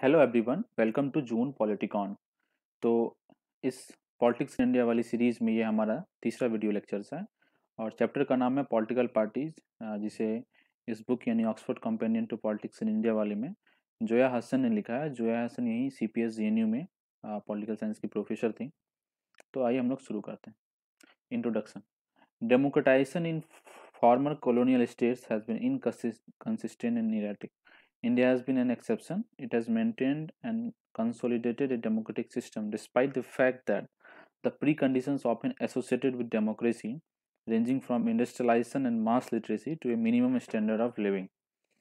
Hello everyone welcome to June Politicon तो इस politics in India वाली सीरीज़ में ये हमारा तीसरा वीडियो लेक्चर्स है और चैप्टर का नाम है पॉलिटिकल पार्टीज़ जिसे इस बुक यानी Oxford companion to politics in India वाले में जोया हसन ने लिखा है। जोया हसन यही C P S J N U में पॉलिटिकल साइंस की प्रोफेसर थी। तो आइए हम लोग शुरू करते हैं। Introduction democratisation in former colonial states has been inconsistent and erratic. India has been an exception. It has maintained and consolidated a democratic system despite the fact that the preconditions often associated with democracy, ranging from industrialization and mass literacy to a minimum standard of living.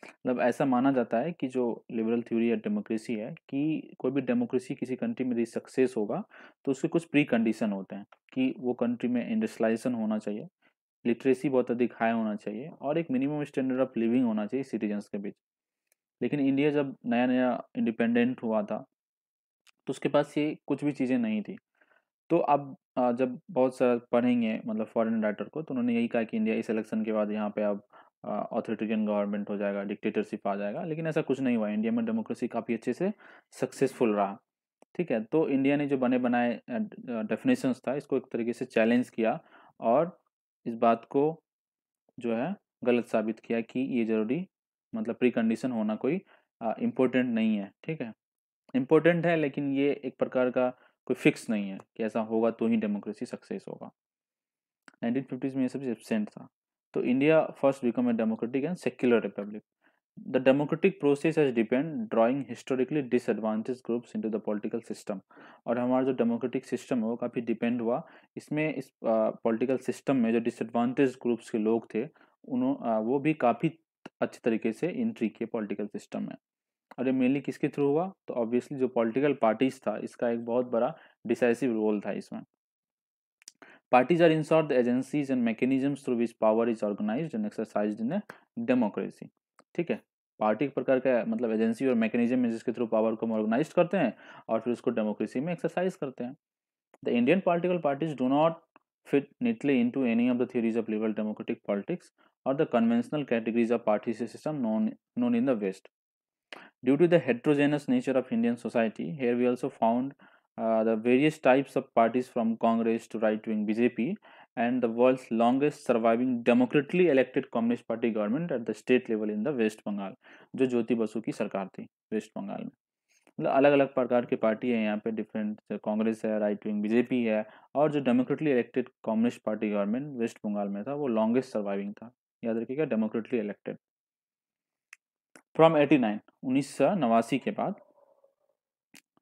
मतलब ऐसा माना जाता है कि जो liberal theory या democracy है कि कोई भी डेमोक्रेसी किसी कंट्री में यदि सक्सेस होगा तो उसके कुछ प्री कंडीशन होते हैं कि वो कंट्री में इंडस्ट्रियलाइजेशन होना चाहिए लिटरेसी बहुत अधिक हाई होना चाहिए और एक मिनिमम स्टैंडर्ड ऑफ़ लिविंग होना चाहिए सिटीजन्स के बीच लेकिन इंडिया जब नया नया इंडिपेंडेंट हुआ था तो उसके पास ये कुछ भी चीज़ें नहीं थी। तो अब जब बहुत सारा पढ़ेंगे मतलब फॉरेन राइटर को तो उन्होंने यही कहा कि इंडिया इस इलेक्शन के बाद यहाँ पे अब ऑथोरिटेरियन गवर्नमेंट हो जाएगा डिक्टेटरशिप आ जाएगा। लेकिन ऐसा कुछ नहीं हुआ। इंडिया में डेमोक्रेसी काफ़ी अच्छे से सक्सेसफुल रहा। ठीक है? तो इंडिया ने जो बने बनाए डेफिनेशंस था, इसको एक तरीके से चैलेंज किया और इस बात को जो है गलत साबित किया कि ये ज़रूरी मतलब प्री कंडीशन होना कोई इम्पोर्टेंट नहीं है, ठीक है? इम्पोर्टेंट है लेकिन ये एक प्रकार का कोई फिक्स नहीं है कि ऐसा होगा तो ही डेमोक्रेसी सक्सेस होगा। नाइनटीन में ये सब एबसेंट था। तो India first become a democratic and secular republic The democratic process has depend, drawing historically disadvantaged groups into the political system. और हमारा जो डेमोक्रेटिक सिस्टम है वो काफ़ी डिपेंड हुआ। इसमें इस पॉलिटिकल सिस्टम में जो डिसएडवांटेज ग्रुप्स के लोग थे, उन्हों वो भी काफ़ी अच्छे तरीके से एंट्री किए पॉलिटिकल सिस्टम में। और ये मेनली किसके थ्रू हुआ? तो ऑब्वियसली जो पॉलिटिकल पार्टीज़ था, इसका एक बहुत बड़ा डिसाइसिव रोल था इसमें। Parties are in short, the agencies and mechanisms through which power is organized and exercised in a ठीक है? पार्टी एक प्रकार का मतलब एजेंसी और मैकेनिज्म है जिसके थ्रू पावर को हम ऑर्गेनाइज करते हैं और फिर उसको डेमोक्रेसी में एक्सरसाइज करते हैं। The Indian political parties do not fit into any of the theories of liberal democratic politics or the conventional categories of party system known, known in the West. Due to the heterogeneous nature of Indian society, here we also found uh, the various types of parties from Congress to right-wing BJP and the world's longest surviving democratically elected communist party government at the state level in the west bengal जो ज्योति बसु की सरकार थी waste Bengal में मतलब अलग अलग प्रकार की पार्टी है यहाँ पे डिफरेंट कांग्रेस है राइट विंग बीजेपी है और जो democratically elected communist party government West Bengal में था वो लॉन्गेस्ट सर्वाइविंग था याद रखिएगा democratically elected. From eighty nine, उन्नीस सौ नवासी के बाद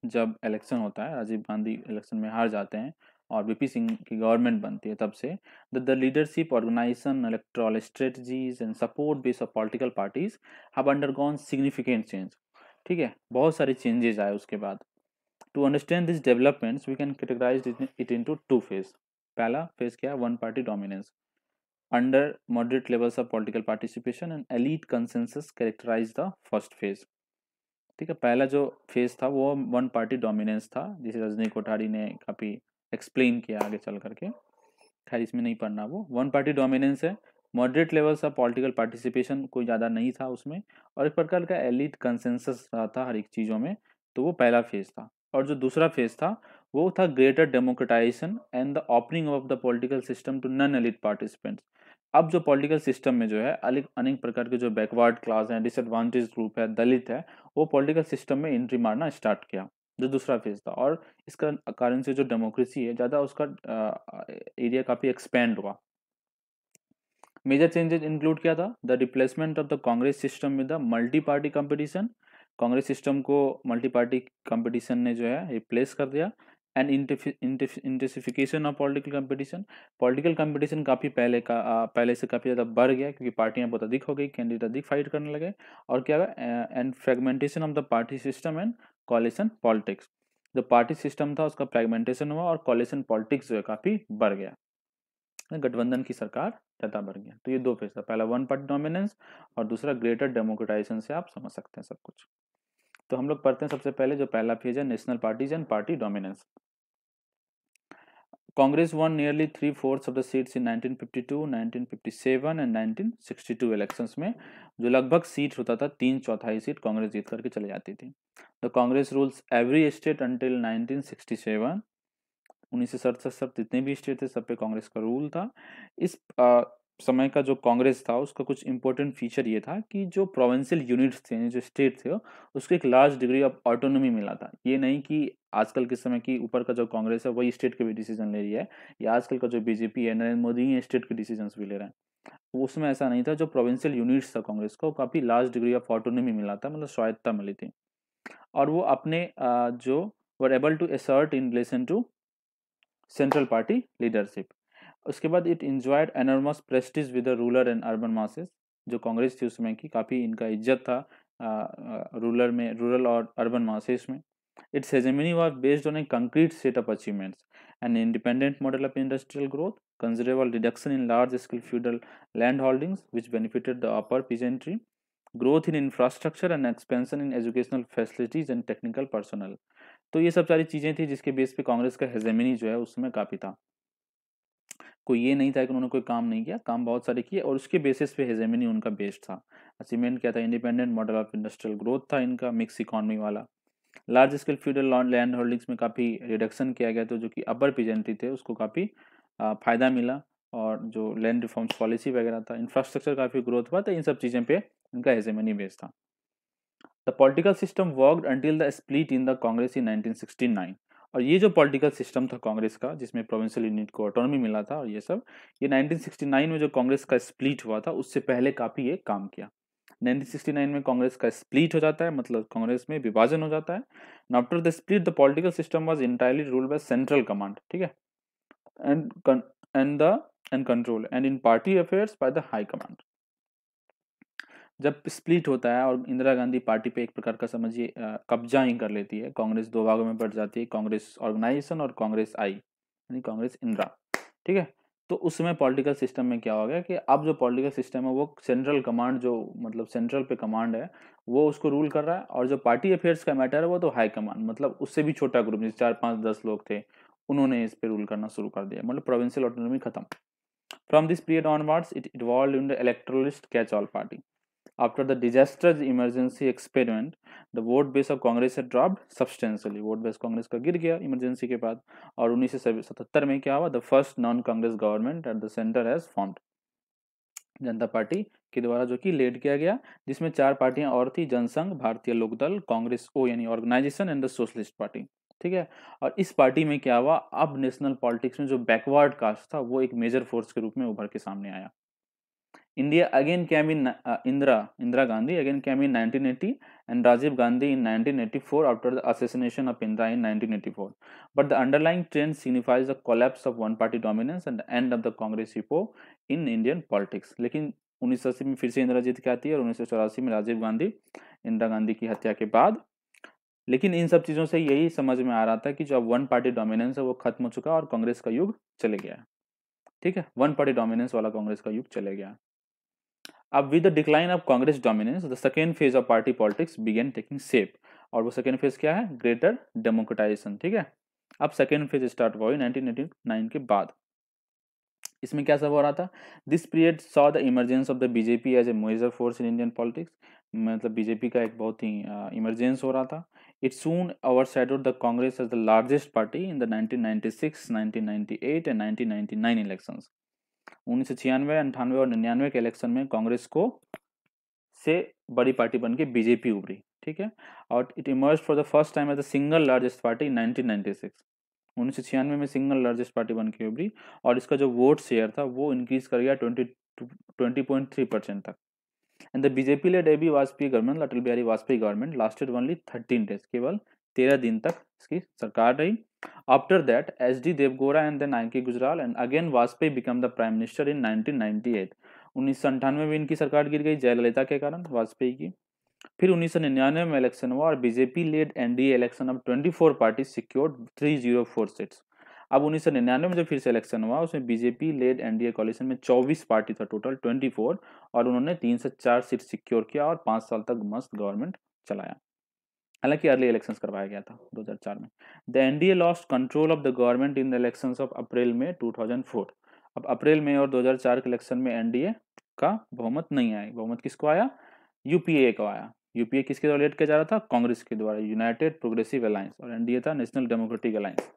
जब इलेक्शन होता है, राजीव गांधी इलेक्शन में हार जाते हैं और वीपी सिंह की गवर्नमेंट बनती है, तब से the leadership organisation, electoral strategies and support base of political parties have undergone significant change. ठीक है, बहुत सारे चेंजेस आए उसके बाद। To understand this developments, we can categorise it into two phase. पहला फ़ेज़ क्या है? One party dominance. Under moderate levels of political participation and elite consensus characterise the first phase ठीक है, पहला जो फ़ेज़ था वो वन पार्टी डोमिनेंस था, जिसे रजनी कोठारी ने काफ़ी एक्सप्लेन किया आगे चल करके। खैर, इसमें नहीं पढ़ना वो। वन पार्टी डोमिनेंस है moderate levels of political participation कोई ज़्यादा नहीं था उसमें, और एक प्रकार का एलिट कंसेंसस रहा था हर एक चीज़ों में तो वो पहला फ़ेज़ था। और जो दूसरा फ़ेज़ था वो था greater democratisation and the opening of the political system to non elite participants अब जो पॉलिटिकल सिस्टम में जो है, अनेक अनेक प्रकार के जो बैकवर्ड क्लास हैं डिसएडवांटेज ग्रुप है, दलित है, वो पॉलिटिकल सिस्टम में एंट्री मारना स्टार्ट किया, जो दूसरा फ़ेज़ था। और इसका कारण से जो डेमोक्रेसी है, ज़्यादा उसका एरिया काफ़ी एक्सपेंड हुआ। मेजर चेंजेस इंक्लूड किया था? The replacement of the Congress system में the multi party competition Congress system को मल्टी पार्टी कंपटीशन ने जो है रिप्लेस कर दिया। And intensification of political competition political competition काफ़ी पहले का आ, पहले से काफ़ी ज़्यादा बढ़ गया क्योंकि पार्टियाँ बहुत अधिक हो गई कैंडिडेट अधिक फाइट करने लगे और क्या हुआ and fragmentation of the party system and coalition politics जो पार्टी सिस्टम था उसका फ्रेगमेंटेशन हुआ और कॉलेशन पॉलिटिक्स जो है काफ़ी बढ़ गया। गठबंधन की सरकार ज़्यादा बढ़ गया तो ये दो फ़ेज़ था पहला वन पार्टी डोमिनेंस और दूसरा ग्रेटर डेमोक्रेटाइजेशन से आप समझ सकते हैं सब कुछ। तो हम लोग पढ़ते हैं सबसे पहले जो पहला फ़ेज़ है national parties and party dominance Congress won nearly three fourth of the seats in 1952, 1957 and 1962 elections में जो लगभग सीट होता था तीन चौथाई सीट कांग्रेस जीत करके चले जाती थी। The Congress rules every state until 1967 उन्नीस सौ सड़सठ जितने भी स्टेट थे सब पे कांग्रेस का रूल था। इस समय का जो कांग्रेस था, उसका कुछ इंपॉर्टेंट फीचर ये था कि जो प्रोविंशियल यूनिट्स थे, जो स्टेट थे, उसको एक लार्ज डिग्री ऑफ़ ऑटोनोमी मिला था। ये नहीं कि आजकल के समय की ऊपर का जो कांग्रेस है, वही स्टेट के भी डिसीज़न ले रही है, या आजकल का जो बीजेपी है, नरेंद्र मोदी ही स्टेट के डिसीज़न भी ले रहे हैं। उसमें ऐसा नहीं था, जो प्रोविंशियल यूनिट्स था कांग्रेस को काफ़ी लार्ज डिग्री ऑफ़ ऑटोनोमी मिला था मतलब स्वायत्ता मिली थी। और वो अपने जो were able to assert in relation to central party leadership उसके बाद it enjoyed enormous prestige with the rural and urban masses जो कांग्रेस थी उस समय की, काफ़ी इनका इज़्ज़त था रूलर में रूरल और अर्बन मासेस में। Its hegemony was based on a concrete set of achievements and independent model of industrial growth considerable reduction in large scale feudal land holdings which benefited the upper peasantry growth in infrastructure and expansion in educational facilities and technical personnel तो ये सब सारी चीज़ें थी जिसके base पे कांग्रेस का हेजेमिनी जो है उसमें काफ़ी था। कोई ये नहीं था कि उन्होंने कोई काम नहीं किया, काम बहुत सारे किए और उसके बेसिस पे हेजेमिनी उनका बेस्ड था। सीमेंट क्या था? Independent model of industrial growth था इनका मिक्स इकॉनमी वाला। Large scale feudal land holdings में काफ़ी रिडक्शन किया गया तो जो कि अपर पिजेंट्री थे, उसको काफ़ी फ़ायदा मिला और जो लैंड रिफॉर्म्स पॉलिसी वगैरह था इंफ्रास्ट्रक्चर काफ़ी ग्रोथ हुआ तो इन सब चीज़ें पे इनका हेजेमनी बेस था। The political system worked until the split in the Congress in 1969 और ये जो पॉलिटिकल सिस्टम था कांग्रेस का, जिसमें प्रोविंशियल यूनिट को ऑटोनॉमी मिला था और ये सब, ये 1969 में जो कांग्रेस का स्प्लिट हुआ था, उससे पहले काफ़ी ये काम किया। 1969 में कांग्रेस का स्प्लिट हो जाता है मतलब कांग्रेस में विभाजन हो जाता है। After the split the political system was entirely ruled by central command ठीक है? And and the end control and in party affairs by the high command जब स्प्लिट होता है और इंदिरा गांधी पार्टी पे एक प्रकार का समझिए कब्जा ही कर लेती है, कांग्रेस दो भागों में बढ़ जाती है, कांग्रेस ऑर्गेनाइजेशन और कांग्रेस आई, यानी कांग्रेस इंदिरा, ठीक है? तो उसमें पॉलिटिकल सिस्टम में क्या हो गया कि अब जो पॉलिटिकल सिस्टम है, वो सेंट्रल कमांड जो मतलब सेंट्रल पे कमांड है, वो उसको रूल कर रहा है और जो पार्टी अफेयर्स का मैटर है, वो तो हाई कमांड मतलब उससे भी छोटा ग्रुप, जैसे चार पाँच दस लोग थे, उन्होंने इस पर रूल करना शुरू कर दिया मतलब प्रोविंशियल ऑटोनॉमी खत्म। From this period onwards it involve in the electoralist catch all party After the disastrous emergency experiment, the vote base of Congress had dropped substantially. Vote base Congress का गिर गया emergency के बाद और उन्नीस सौ सतहत्तर में क्या हुआ? The first non Congress government at the centre has formed Janata के द्वारा जो कि लेड किया गया जिसमें चार पार्टियाँ और थी जनसंघ भारतीय लोकदल कांग्रेस ओ यानी organisation and the socialist party ठीक है? और इस पार्टी में क्या हुआ? अब नेशनल पॉलिटिक्स में जो बैकवर्ड कास्ट था वो एक मेजर फोर्स के रूप में उभर के सामने आया। India again came in uh, Indira Indira Gandhi again came in 1980 and Rajiv Gandhi in 1984 after the assassination of Indira in 1984. But the underlying trend signifies the collapse of one party dominance and the end of the Congress repo in Indian politics. लेकिन उन्नीस सौ अस्सी में फिर से इंदिरा जीत के आती है और उन्नीस सौ चौरासी में राजीव गांधी इंदिरा गांधी की हत्या के बाद लेकिन इन सब चीज़ों से यही समझ में आ रहा था कि जो अब वन पार्टी डोमिनेंस है वो खत्म हो चुका और कांग्रेस का युग चले गया ठीक है वन पार्टी डोमिनेंस वाला कांग्रेस का युग चले गया अब with the decline of Congress dominance the second phase of party politics begin taking shape और वो सेकेंड फ़ेज़ क्या है? ग्रेटर डेमोक्रेटाइजेशन ठीक है? अब सेकेंड फ़ेज़ स्टार्ट हुआ नाइन के बाद। इसमें क्या सब हो रहा था? This period saw the emergence of the BJP as a major force in Indian politics मतलब बीजेपी का एक बहुत ही इमरजेंस हो रहा था। It soon overshadowed the Congress as the largest party in the 1996, 1998 and 1999 elections उन्नीस सौ छियानवे, अंठानवे और निन्यानवे के इलेक्शन में कांग्रेस को से बड़ी पार्टी बन के बीजेपी उभरी, ठीक है? और it emerge for the first time as the single largest party in 1996 उन्नीस सौ छियानवे में सिंगल लार्जेस्ट पार्टी बन के उभरी और इसका जो वोट शेयर था, वो इंक्रीज कर गया twenty twenty point three percent तक। And the BJP led A B Vajpayee government Atal Bihari Vajpayee government lasted only thirteen days केवल तेरह दिन तक इसकी सरकार रही After that, S.D. Devgora and then I.K. Gujral and again Vajpayee became the prime minister in 1998. उन्नीस सौ अंठानवे में इनकी सरकार गिर गई जयललिता के कारण वाजपेयी की फिर उन्नीस सौ निन्यानवे में इलेक्शन हुआ और बीजेपी लेड एनडीए इलेक्शन अब 24 पार्टी सिक्योर्ड 304 सीट्स अब उन्नीस सौ निन्यानवे में जब फिर से इलेक्शन हुआ उसमें बीजेपी लेड एनडीए कॉलिशन में 24 पार्टी था टोटल 24 और उन्होंने तीन से चार सीट सिक्योर किया और पाँच साल तक मस्त गवर्नमेंट चलाया हालाँकि अर्ली इलेक्शंस करवाया गया था 2004 में। The NDA lost control of the government in the elections of April में 2004 अब अप्रैल में और 2004 के इलेक्शन में एनडीए का बहुमत नहीं आया बहुमत किसको आया? यूपीए को आया। यूपीए किसके द्वारा लीड किया जा रहा था? कांग्रेस के द्वारा। यूनाइटेड प्रोग्रेसिव अलायंस और एनडीए था National Democratic Alliance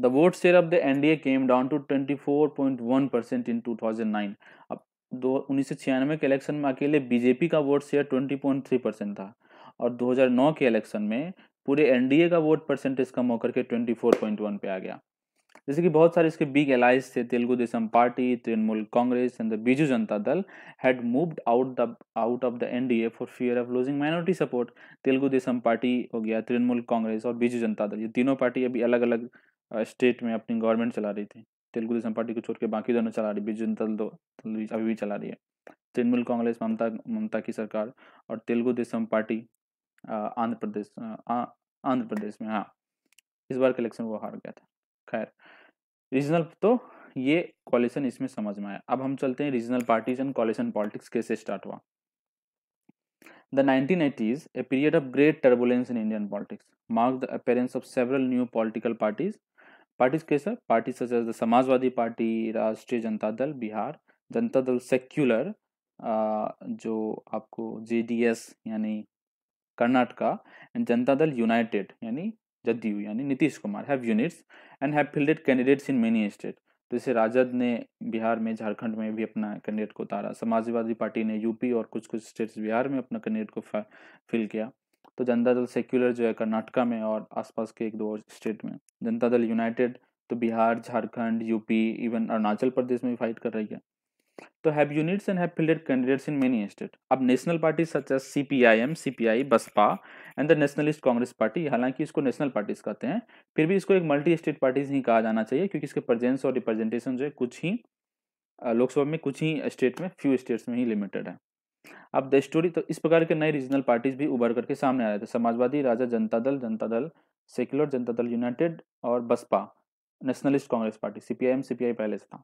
the vote share of the NDA came down to 24.1 percent in 2009 अब दो, उन्नीस के इलेक्शन में अकेले बीजेपी का वोट शेयर 20.3 परसेंट था। और 2009 के इलेक्शन में पूरे एनडीए का वोट परसेंटेज कम होकर के 24.1 पे आ गया। जैसे कि बहुत सारे इसके बिग एलाइज थे, Telugu Desam party, Trinamool Congress and the Biju Janata Dal had moved out the out of the NDA for fear of losing minority support Telugu Desam party हो गया, तृणमूल कांग्रेस और बीजू जनता दल, ये तीनों पार्टी अभी अलग अलग स्टेट में अपनी गवर्नमेंट चला रही थी। तेलुगु देशम पार्टी को छोड़ के बाकी दोनों चला रही, बीजू जनता दल अभी भी चला रही है। तृणमूल कांग्रेस, ममता ममता की सरकार और तेलुगु देशम पार्टी आंध्र प्रदेश आंध्र प्रदेश में हाँ इस बार के इलेक्शन वो हार गया था खैर। रीजनल तो ये कॉलिशन इसमें समझ में आया। अब हम चलते हैं regional parties and coalition politics कैसे स्टार्ट हुआ। The 1980s, a period of great turbulence in Indian politics, marked the appearance of several new political parties. Parties कैसे? Parties such as the Samajwadi party Rashtriya Janata Dal Bihar Janata Dal secular जो आपको JDS यानी Karnataka and Janata Dal United यानी जदयू यानी Nitish Kumar have units and have fielded candidates in many state जैसे राजद ने बिहार में, झारखंड में भी अपना कैंडिडेट को उतारा, समाजवादी पार्टी ने यूपी और कुछ कुछ स्टेट्स बिहार में अपना कैंडिडेट को फिल किया। तो जनता दल सेक्युलर जो है कर्नाटका में और आसपास के एक दो स्टेट में। जनता दल यूनाइटेड तो बिहार, झारखंड यूपी इवन अरुणाचल प्रदेश में भी फाइट कर रही है। तो have units and have fielded candidates in many state अब national party such as CPIM CPI BSP and the nationalist Congress party, हालाँकि इसको नेशनल पार्टीज़ कहते हैं, फिर भी इसको एक मल्टी स्टेट पार्टीज़ ही कहा जाना चाहिए क्योंकि इसके प्रेजेंस और रिप्रेजेंटेशन जो है कुछ ही लोकसभा में, कुछ ही स्टेट में फ्यू स्टेट्स में ही लिमिटेड है। अब द स्टोरी तो इस प्रकार के नए रीजनल पार्टीज़ भी उभर करके सामने आ रहे थे। समाजवादी, राजा, जनता दल जनता दल सेक्युलर जनता दल यूनाइटेड और BSP nationalist Congress party CPIM CPI पहले से था।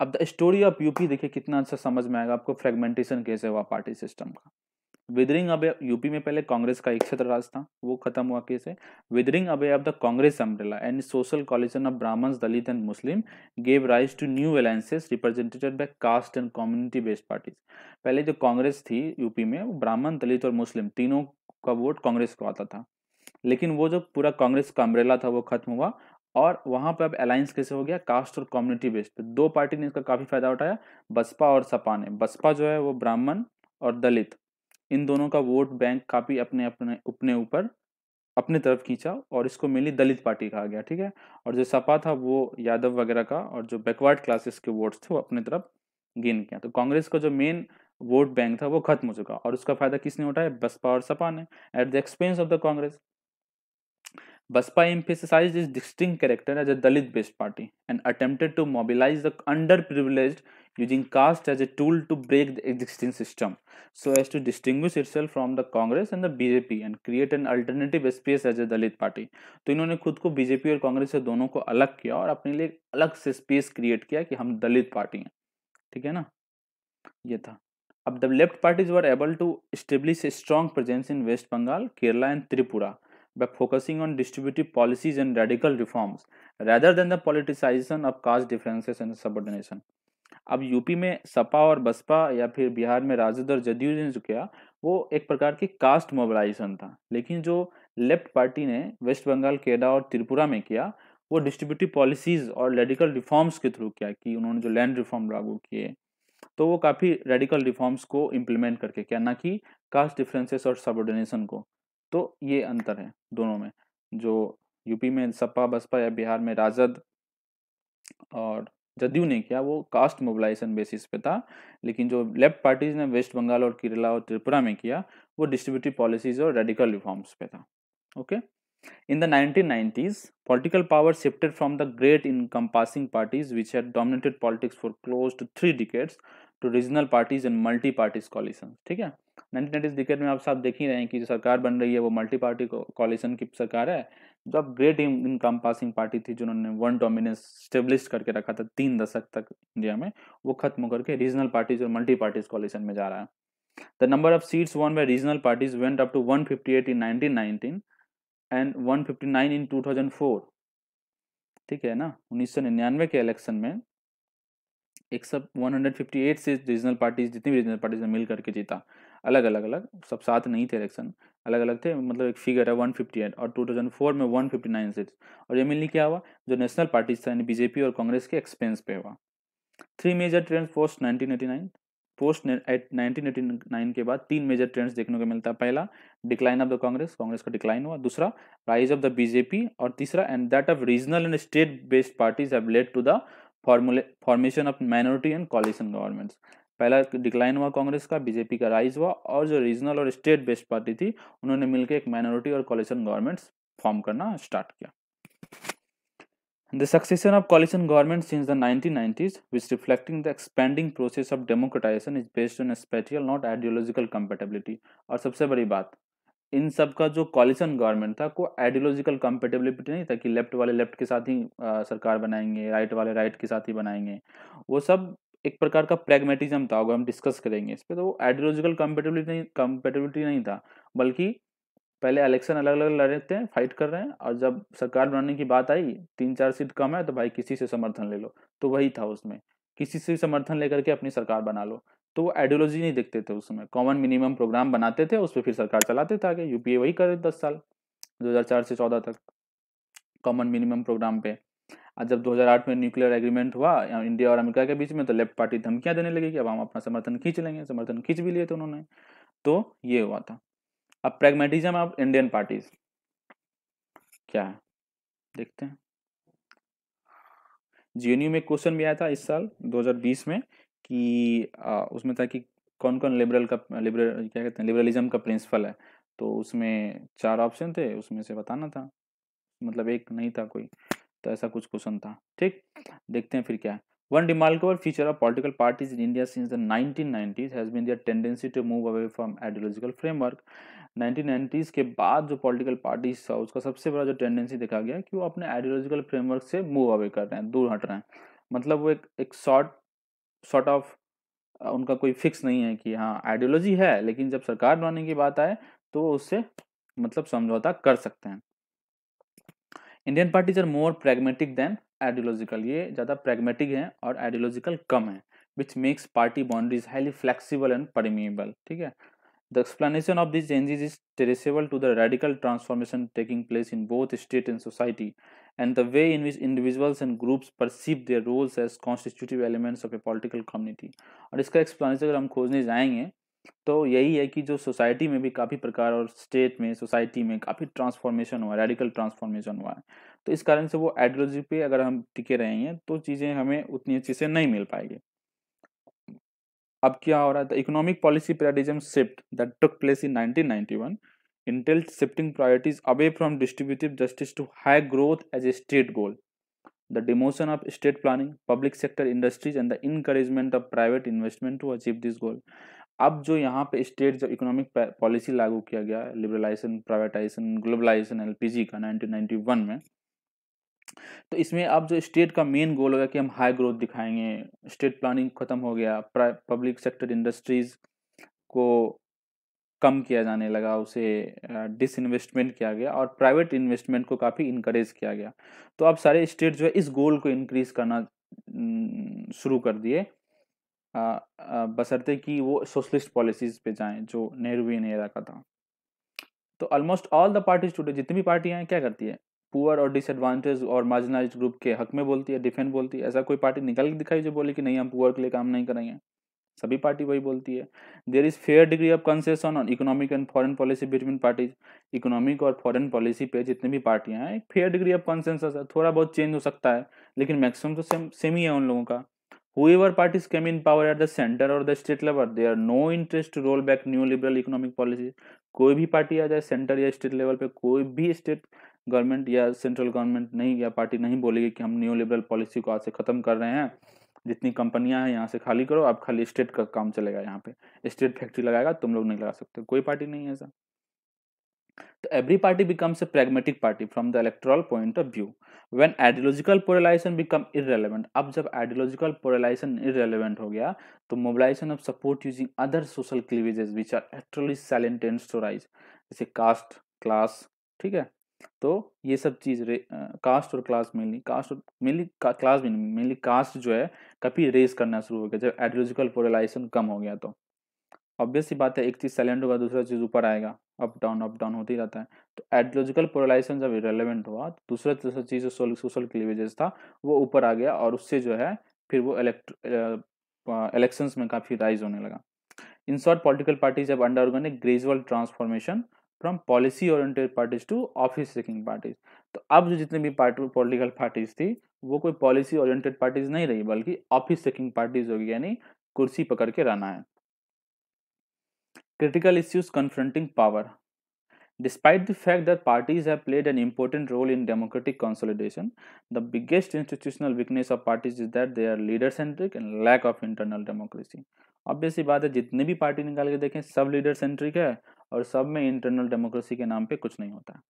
अब द स्टोरी ऑफ़ यूपी देखिए कितना अच्छा समझ में आएगा आपको फ्रेगमेंटेशन कैसे हुआ पार्टी सिस्टम का। विदरिंग अबे यूपी में पहले कांग्रेस का एक क्षेत्र राज था, वो खत्म हुआ कैसे? Withering away of the Congress umbrella, and social coalition of Brahmins Dalit and Muslim gave rise to new alliances represented by caste and community based parties पहले जो कांग्रेस थी यूपी में, वो ब्राह्मण, दलित और मुस्लिम तीनों का वोट कांग्रेस को आता था। लेकिन वो जो पूरा कांग्रेस का अम्ब्रेला था, वो खत्म हुआ। और वहाँ पर अब अलायंस कैसे हो गया? कास्ट और कम्युनिटी बेस्ड पे। दो पार्टी ने इसका काफ़ी फ़ायदा उठाया, बसपा और सपा ने। बसपा जो है वो ब्राह्मण और दलित। इन दोनों का वोट बैंक काफ़ी अपने अपने अपने ऊपर, अपने तरफ़ खींचा और इसको मेनली दलित पार्टी कहा गया, ठीक है? और जो सपा था वो यादव वगैरह का और जो बैकवर्ड क्लासेस के वोट्स थे वो अपने तरफ़ गेन किया तो कांग्रेस का जो मेन वोट बैंक था वो खत्म हो चुका और उसका फ़ायदा किसने उठाया? बसपा और सपा ने। At the expense of the Congress. BSP emphasise is distinct character as a Dalit based party and attempted to mobilise the underprivileged using caste as a tool to break the existing system so as to distinguish self from the Congress and the BJP and create an alternative space as a Dalit party तो इन्होंने खुद को BJP और कांग्रेस से दोनों को अलग किया और अपने लिए अलग से स्पेस क्रिएट किया कि हम दलित पार्टी हैं। ठीक है ना? ये था। अब the left parties were able to establish a strong presence in West Bengal Kerala and Tripura by focusing on distributive policies and radical reforms, rather than the politicization of caste differences and subordination. अब UP में सपा और बसपा या फिर बिहार में राजद और जदयू ने जो किया, वो एक प्रकार की कास्ट मोबिलाइजेशन था। लेकिन जो लेफ़्ट पार्टी ने वेस्ट बंगाल केडा और त्रिपुरा में किया, वो डिस्ट्रीब्यूटिव पॉलिसीज़ और रेडिकल रिफॉर्म्स के थ्रू किया कि उन्होंने जो लैंड रिफॉर्म लागू किए। तो वो काफ़ी रेडिकल रिफॉर्म्स को इम्प्लीमेंट करके किया, ना कि कास्ट डिफरेंसेस और सबॉर्डिनेशन को। तो ये अंतर है दोनों में, जो यूपी में सपा, बसपा या बिहार में राजद और जदयू ने किया, वो कास्ट मोबिलाइजेशन बेसिस पे था, लेकिन जो लेफ़्ट पार्टीज़ ने वेस्ट बंगाल और केरला और त्रिपुरा में किया, वो डिस्ट्रीब्यूटिव पॉलिसीज़ और रेडिकल रिफॉर्म्स पे था, okay? In the 1990s political power shifted from the great encompassing parties which had dominated politics for close to three decades to regional parties and multi parties coalitions, ठीक है? Nineteen nineties decade में आप साफ़ देख ही रहे हैं कि जो सरकार बन रही है वो मल्टी पार्टी कॉलिशन की सरकार है। जो अब ग्रेट इनकम पासिंग पार्टी थी जिन्होंने वन डोमिनेंस स्टेब्लिश करके रखा था तीन दशक तक इंडिया में, वो खत्म होकर के रीजनल पार्टीज़ और मल्टी पार्टीज़ कॉलिशन में जा रहा है। The number of seats won by regional parties went up to 158 in 1919 and 159 in 2004 ठीक है ना? उन्नीस सौ निन्यानवे के इलेक्शन में एक सब 158 से रीजनल पार्टीज़ जितनी भी रीजनल पार्टीज़ ने मिल करके जीता। अलग अलग अलग, सब साथ नहीं थे इलेक्शन अलग अलग थे मतलब एक फिगर है 158 और 2004 में 159 सीट्स और ये मिलनी क्या हुआ? जो नेशनल पार्टीज़ था, यानी बीजेपी और कांग्रेस के एक्सपेंस पे हुआ। Three major trend post 1989 post nineteen के बाद तीन मेजर ट्रेंड्स देखने को मिलता। है पहला decline of the Congress Congress का डिक्लाइन हुआ। दूसरा राइज ऑफ़ द बीजेपी और तीसरा and that of regional and state based parties have led to the formula, formation of minority and coalition governments. पहला डिक्लाइन हुआ कांग्रेस का, बीजेपी का rise हुआ और जो रीजनल और स्टेट बेस्ड पार्टी थी, उन्होंने मिलकर एक माइनॉरिटी और कॉलिशन गवर्नमेंट्स फॉर्म करना स्टार्ट किया। The succession of coalition government since the nineteen nineties which reflecting the expanding process of democratization is based on special not ideological compatibility और सबसे बड़ी बात इन सब का जो कॉलिशन गवर्नमेंट था, को आइडियोलॉजिकल कंपेटेबिलिटी नहीं था कि लेफ़्ट वाले लेफ़्ट के साथ ही सरकार बनाएँगे राइट वाले राइट के साथ ही बनाएँगे। वो सब एक प्रकार का प्रेगमेटिज्म था, अगर हम डिस्कस करेंगे इस पर तो वो आइडियोलॉजिकल कंपेटेबिलिटी नहीं कंपेटेबिलिटी नहीं था। बल्कि पहले इलेक्शन अलग अलग लड़ रहे थे फाइट कर रहे हैं, और जब सरकार बनाने की बात आई तीन चार सीट कम है तो भाई किसी से समर्थन ले लो। तो वही था उसमें। किसी से समर्थन लेकर के अपनी सरकार बना लो। तो वो आइडियोलॉजी नहीं देखते थे उसमें कॉमन मिनिमम प्रोग्राम बनाते थे, उस पर फिर सरकार चलाते थे आगे। यूपीए वही करे दस साल, दो से चौदह तक। कॉमन मिनिमम प्रोग्राम पे। आज जब 2008 में न्यूक्लियर एग्रीमेंट हुआ इंडिया और अमेरिका के बीच में तो लेफ़्ट पार्टी धमकियाँ देने लगी कि अब हम अपना समर्थन खींच लेंगे, समर्थन खींच भी लिए थे उन्होंने। तो ये हुआ था। अब प्रेगमेटिज्म ऑफ़ इंडियन पार्टीज़ क्या है? देखते हैं। जीएनयू में क्वेश्चन भी आया था इस साल 2020 में। कि उसमें था कि कौन कौन लिबरल का लिबरल क्या कहते हैं लिबरलिज्म का प्रिंसिपल है। तो उसमें चार ऑप्शन थे, उसमें से बताना था। मतलब एक नहीं था कोई तो ऐसा कुछ क्वेश्चन था। ठीक, देखते हैं फिर क्या है। One remarkable feature of political parties in India since the 1990s has been their tendency to move away from ideological framework. 1990s के बाद जो पॉलिटिकल पार्टीज़ था, उसका सबसे बड़ा जो टेंडेंसी देखा गया कि वो अपने आइडियोलॉजिकल फ्रेमवर्क से मूव अवे कर रहे हैं, दूर हट रहे हैं। मतलब वो एक एक शॉर्ट शॉर्ट ऑफ़ उनका कोई फिक्स नहीं है कि हाँ आइडियोलॉजी है, लेकिन जब सरकार बनाने की बात आए तो उससे मतलब समझौता कर सकते हैं। Indian parties are more pragmatic than ideological ये ज़्यादा प्रेगमेटिक हैं और आइडियोलॉजिकल कम है which makes party boundaries highly flexible and permeable ठीक है? The explanation of this changes is traceable to the radical transformation taking place in both state and society and the way in which individuals and groups perceive their roles as constitutive elements of a political community और इसका explanation अगर हम खोजने जाएँगे तो यही है कि जो सोसाइटी में भी काफ़ी प्रकार और स्टेट में सोसाइटी में काफ़ी ट्रांसफॉर्मेशन हुआ है रेडिकल ट्रांसफॉर्मेशन हुआ है। तो इस कारण से वो आइडियोलॉजी पे अगर हम टिके रहेंगे तो चीज़ें हमें उतनी अच्छी से नहीं मिल पाएगी। अब क्या हो रहा है economic policy paradigm shift that took place in 1991 entailed shifting priorities away from distributive justice to high growth as a state goal the demotion of state planning public sector industries and the encouragement of private investment to achieve this goal अब जो यहाँ पे state जो economic policy लागू किया गया liberalisation privatisation globalisation LPG का 1991 में तो इसमें अब जो स्टेट का मेन गोल होगा कि हम हाई ग्रोथ दिखाएँगे स्टेट प्लानिंग खत्म हो गया पब्लिक सेक्टर इंडस्ट्रीज़ को कम किया जाने लगा, उसे डिसइन्वेस्टमेंट किया गया और प्राइवेट इन्वेस्टमेंट को काफ़ी इनक्रेज किया गया। तो अब सारे स्टेट जो है, इस गोल को इंक्रीज करना शुरू कर दिए। बसरते कि वो सोशलिस्ट पॉलिसीज़ पे जाएँ, जो नेहरूवियन एरा का था। तो almost all the parties today जितनी भी पार्टियाँ हैं, क्या करती है? पुअर और डिसएडवांटेज और मार्जिनाइज ग्रुप के हक में बोलती है डिफेंड बोलती है। ऐसा कोई पार्टी निकल के दिखाई जो बोले कि नहीं, हम पुअर के लिए काम नहीं करेंगे सभी पार्टी वही बोलती है। There is fair degree of concession on economic and foreign policy between parties economic और फॉरेन पॉलिसी पे जितने भी पार्टियाँ हैं, एक फेयर डिग्री ऑफ़ कंसेंसस है। थोड़ा बहुत चेंज हो सकता है, लेकिन मैक्सिमम तो सेम सेम ही है उन लोगों का। Whoever parties came in power at the center or the state level they are no interest to roll back new liberal economic policy. कोई भी पार्टी आ जाए सेंटर या स्टेट लेवल पे, कोई भी स्टेट गवर्नमेंट या सेंट्रल गवर्नमेंट नहीं, या पार्टी नहीं बोलेगी कि हम न्यू लिबरल पॉलिसी को आज से ख़त्म कर रहे हैं। जितनी कंपनियाँ हैं यहाँ से खाली करो आप खाली स्टेट का काम चलेगा यहाँ पे। स्टेट फैक्ट्री लगाएगा, तुम लोग नहीं लगा सकते कोई पार्टी नहीं है ऐसा। तो every party becomes a pragmatic party from the electoral point of view when ideological polarization become irrelevant अब जब आइडियोलॉजिकल पोरलाइजेशन इरेलीवेंट हो गया तो mobilization of support using other social cleavages which are actually silent and stories जैसे caste class ठीक है? तो ये सब चीज़ रे कास्ट और क्लास मेनली, कास्ट और, मेनली क्लास भी नहीं, मेनली कास्ट जो है काफ़ी रेस करना शुरू हो गया, जब आइडियोलॉजिकल पोलराइजेशन कम हो गया तो। ऑब्वियस सी बात है, एक चीज़ साइलेंट होगा, दूसरा चीज़ ऊपर आएगा, अप डाउन अप डाउन होते ही रहता है। तो आइडियोलॉजिकल पोलराइजेशन जब इरेलीवेंट हुआ तो दूसरा दूसरा चीज़ जो सोशल क्लीवेजेस था, वो ऊपर आ गया और उससे जो है, फिर वो इलेक्ट इलेक्शंस में काफ़ी राइज होने लगा। In short political parties have undergone gradual transformation from policy oriented parties to office seeking parties तो अब जो जितने भी पार्टी पॉलिटिकल पार्टीज़ थी वो कोई पॉलिसी ओरिएंटेड पार्टीज़ नहीं रही बल्कि ऑफ़िस सेकिंग पार्टीज़ होगी यानी कुर्सी पकड़ के रहना है Critical issues confronting power. Despite the fact that parties have played an important role in democratic consolidation, the biggest institutional weakness of parties is that they are leader centric and lack of internal democracy. Obvious बात है जितने भी party निकाल के देखें सब leader centric है और सब में इंटरनल डेमोक्रेसी के नाम पे कुछ नहीं होता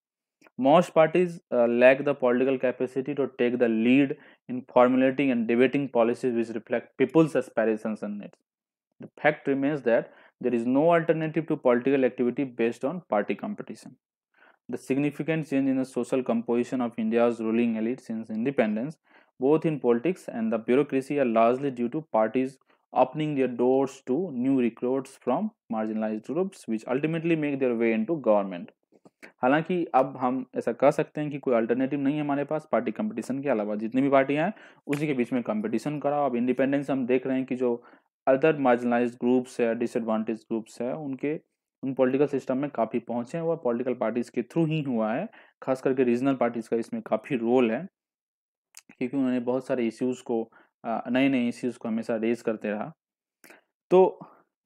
most parties lack the political capacity to take the lead in formulating and debating policies which reflect people's aspiration and needs the fact remains that there is no alternative to political activity based on party competition the significant change in the social composition of India's ruling elite since independence both in politics and the bureaucracy are largely due to parties opening their doors to new recruits from marginalized groups, which ultimately make their way into government. हालाँकि अब हम ऐसा कह सकते हैं कि कोई alternative नहीं है हमारे पास पार्टी कंपटीशन के अलावा जितनी भी पार्टियाँ हैं उसी के बीच में कंपटीशन कराओ अब इंडिपेंडेंस हम देख रहे हैं कि जो अदर मार्जिनलाइज ग्रुप्स है डिसएडवांटेज ग्रुप्स है उनके उन पॉलिटिकल सिस्टम में काफ़ी पहुँचे हैं। वो पॉलिटिकल पार्टीज़ के थ्रू ही हुआ है। खास करके रीजनल पार्टीज़ का इसमें काफ़ी रोल है। क्योंकि उन्होंने बहुत सारे इश्यूज़ को नए नए इश्यूज़ को हमेशा रेज करते रहा। तो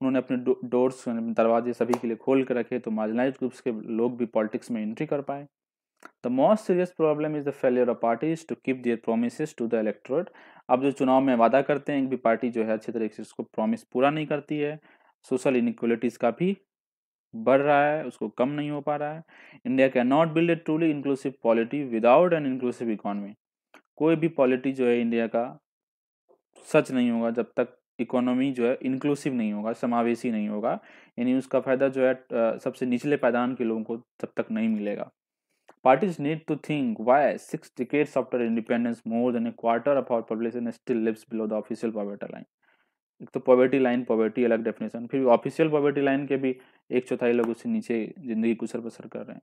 उन्होंने अपने डोर्स दरवाजे सभी के लिए खोल कर रखे तो मार्जिनलाइज ग्रुप्स के लोग भी पॉलिटिक्स में एंट्री कर पाए। The most serious problem is the failure of parties to keep their promise to the electorate अब जो चुनाव में वादा करते हैं, एक भी पार्टी जो है, अच्छे तरीके से उसको प्रॉमिस पूरा नहीं करती है। सोशल इनक्वलिटीज़ काफ़ी बढ़ रहा है, उसको कम नहीं हो पा रहा है। India can not build a truly inclusive polity without an inclusive economy कोई भी पॉलिटी जो है इंडिया का सच नहीं होगा जब तक इकोनॉमी जो है इंक्लूसिव नहीं होगा समावेशी नहीं होगा। यानी उसका फ़ायदा जो है सबसे निचले पैदान के लोगों को तब तक नहीं मिलेगा। Parties need to think why six decades after independence, more than a quarter of our population still lives below the official poverty line. एक तो पॉवर्टी लाइन पॉवर्टी अलग डेफिनेशन फिर ऑफिशियल पॉवर्टी लाइन के भी एक चौथाई लोग उससे नीचे ज़िंदगी गुसर बसर कर रहे हैं।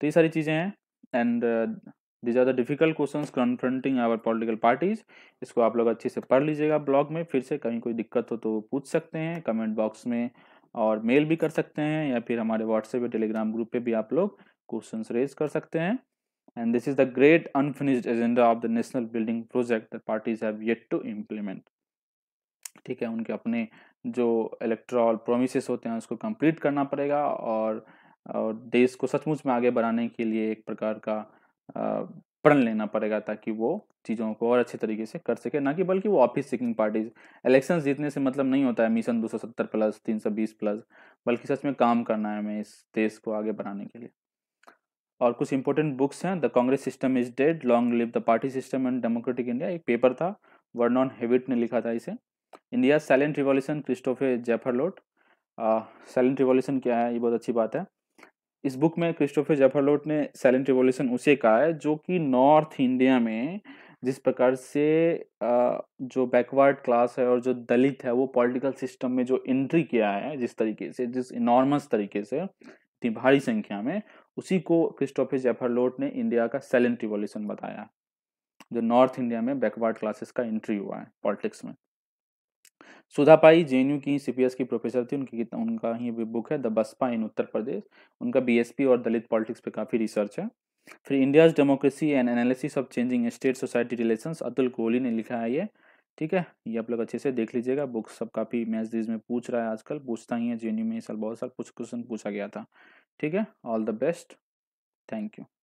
तो ये सारी चीज़ें हैं and these are the difficult question confronting our political parties इसको आप लोग अच्छे से पढ़ लीजिएगा ब्लॉग में, फिर से कहीं कोई दिक्कत हो तो पूछ सकते हैं कमेंट बॉक्स में और मेल भी कर सकते हैं या फिर हमारे व्हाट्सएप या टेलीग्राम ग्रुप पे भी आप लोग क्वेश्चन रेज कर सकते हैं। And this is the great unfinished agenda of the national building project parties have yet to implement ठीक है, उनके अपने जो इलेक्ट्रॉल प्रोमिस होते हैं उसको कंप्लीट करना पड़ेगा और और देश को सचमुच में आगे बढ़ाने के लिए एक प्रकार का प्रण लेना पड़ेगा ताकि वो चीज़ों को और अच्छे तरीके से कर सके। ना कि बल्कि वो ऑफ़िस सीकिंग पार्टीज़। इलेक्शन जीतने से मतलब नहीं होता है मिशन 270 प्लस 320 प्लस, बल्कि सच में काम करना है हमें इस देश को आगे बढ़ाने के लिए। और कुछ इंपॉर्टेंट बुक्स हैं। The Congress system is dead, long live the party system and democratic India. एक पेपर था, वर्नॉन हेविट ने लिखा था इसे। India silent revolution Christophe Jaffrelot. Silent revolution क्या है? ये बहुत अच्छी बात है। इस बुक में क्रिस्टोफे जेफरलोट ने साइलेंट रिवॉल्यूशन उसे कहा है, जो कि नॉर्थ इंडिया में जिस प्रकार से जो बैकवर्ड क्लास है और जो दलित है, वो पॉलिटिकल सिस्टम में जो एंट्री किया है, जिस तरीके से, जिस इनॉर्मस तरीके से, इतनी भारी संख्या में, उसी को क्रिस्टोफर जेफरलोट ने इंडिया का सेलेंट रिवॉल्यूशन बताया, जो नॉर्थ इंडिया में बैकवर्ड क्लासेस का एंट्री हुआ है, पॉलिटिक्स में। सुधा पाई जे की सीपीएस की प्रोफेसर थी, उनकी उनका ही बुक है, द बसपा इन उत्तर प्रदेश। उनका बीएसपी और दलित पॉलिटिक्स पे काफ़ी रिसर्च है। फिर India's democracy and analysis of changing state society relation Atul Kohli ने लिखा है ये, ठीक है? ये आप लोग अच्छे से देख लीजिएगा बुक सब काफ़ी मैथ दीज में पूछ रहा है आजकल, पूछता ही है, जेएनयू में इस साल बहुत साल कुछ क्वेश्चन पूछा गया था, ठीक है? All the best thank you